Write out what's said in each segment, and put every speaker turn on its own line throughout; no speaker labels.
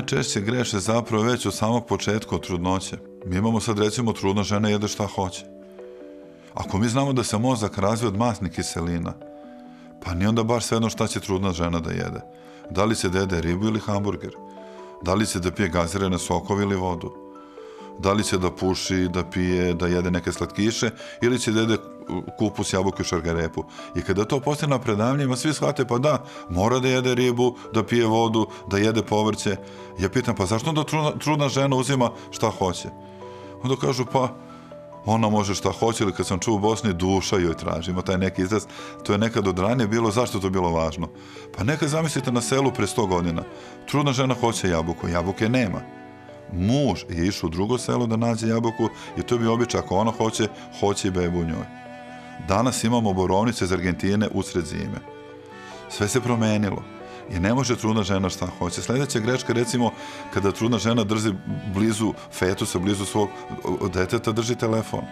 najčešće greše zapravo već od samog početka od trudnoće. Mi imamo sad recimo trudna žena jede šta hoće. Ako mi znamo da se mozak razvije od masnih kiselina, pa nije onda baš svejedno šta će trudna žena da jede. Da li će da jede ribu ili hamburger? Da li će da pije gazirane sokove ili vodu? Da li će da puši, da pije, da jede neke slatkiše ili će da jede kupus, jabuke, šargarepu. I kada to postane na predavnjima, svi shvate, pa da, mora da jede ribu, da pije vodu, da jede povrće. Ja pitam, pa zašto onda trudna, trudna žena uzima šta hoće? Onda kažu, pa, ona može šta hoće ili kad sam čuo u Bosni duša joj traži, ima taj neki izraz to je nekad od ranije bilo, zašto to bilo važno pa nekad zamislite na selu pre 100 godina trudna žena hoće jabuku, jabuke nema muž je išao u drugo selo da nađe jabuku i to bi običaj ako ona hoće, hoće i bebu u njoj danas imamo borovnice iz Argentine usred zime sve se promenilo I ne može trudna žena šta hoće. Sledeća greška, recimo, kada trudna žena drži blizu fetusa, blizu svog deteta, drži telefon.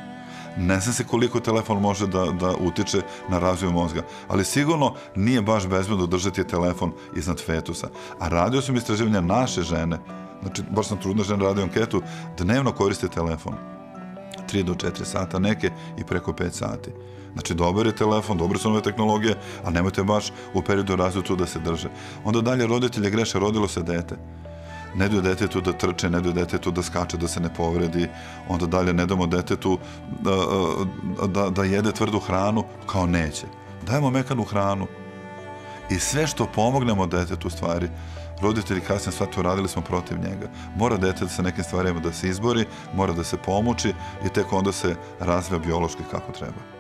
Ne znam se koliko telefon može da, da utiče na razvoj mozga, ali sigurno nije baš bezbedno držati telefon iznad fetusa. A radio sam istraživanja naše žene, znači baš sam trudna žena radio anketu, dnevno koriste telefon. 3 do 4 sata neke i preko 5 sati. Znači, dobar je telefon, dobre su nove tehnologije, a nemojte baš u periodu razvoja tu da se drže. Onda dalje roditelje greše, rodilo se dete. Ne daju detetu da trče, ne daju detetu da skače, da se ne povredi. Onda dalje ne damo detetu da, da, da jede tvrdu hranu, kao neće. Dajemo mekanu hranu. I sve što pomognemo detetu stvari, roditelji kasnije sva to radili smo protiv njega. Mora dete sa nekim stvarima da se izbori, mora da se pomuči i tek onda se razvija biološki kako treba.